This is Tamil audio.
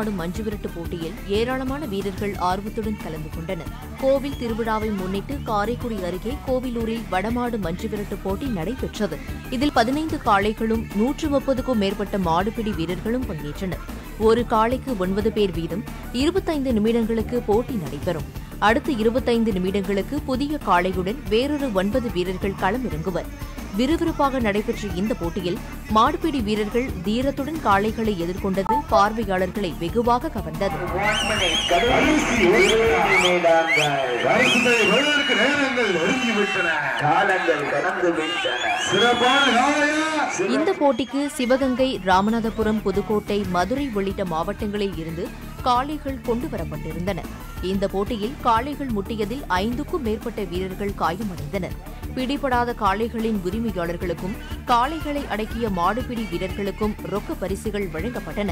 நாடு மஞ்சுவிரட்டு போட்டியில் ஏராளமான வீரர்கள் ஆர்வத்துடன் கலந்து கொண்டனர். கோவில் திருவிழாவை முன்னிட்டு காரைக்குடி அருகே கோவிலூரில் வடமாடு மஞ்சுவிரட்டு போட்டி நடைபெற்றது. இதில் பதினைந்து காளைகளும் நூற்று முப்பதுக்கும் மேற்பட்ட மாடுபிடி வீரர்களும் பங்கேற்றனர். ஒரு காளைக்கு ஒன்பது பேர் வீதம் இருபத்தைந்து நிமிடங்களுக்கு போட்டி நடைபெறும். அடுத்த இருபத்தைந்து நிமிடங்களுக்கு புதிய காளையுடன் வேறொரு ஒன்பது வீரர்கள் களமிறங்குவர். விறுவிறுப்பாக நடைபெற்ற இந்த போட்டியில் மாடுபிடி வீரர்கள் தீரத்துடன் காளைகளை எதிர்கொண்டது பார்வையாளர்களை வெகுவாக கவர்ந்தது. இந்த போட்டிக்கு சிவகங்கை ராமநாதபுரம் புதுக்கோட்டை மதுரை உள்ளிட்ட மாவட்டங்களில் இருந்து காளைகள் கொண்டு வரப்பட்டிருந்தன இந்த போட்டியில் காளைகள் முட்டியதில் ஐந்துக்கும் மேற்பட்ட வீரர்கள் காயமடைந்தனர். பிடிபடாத காளைகளின் உரிமையாளர்களுக்கும் காளைகளை அடக்கிய மாடுபிடி வீரர்களுக்கும் ரொக்க பரிசுகள் வழங்கப்பட்டன.